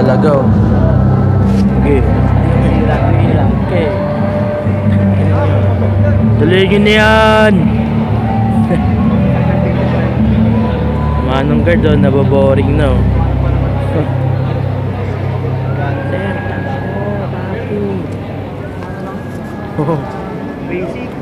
talaga oh. Okay. Tuloy nyo na yan. Manong guard oh, naboboring na Oh. oh. Basic.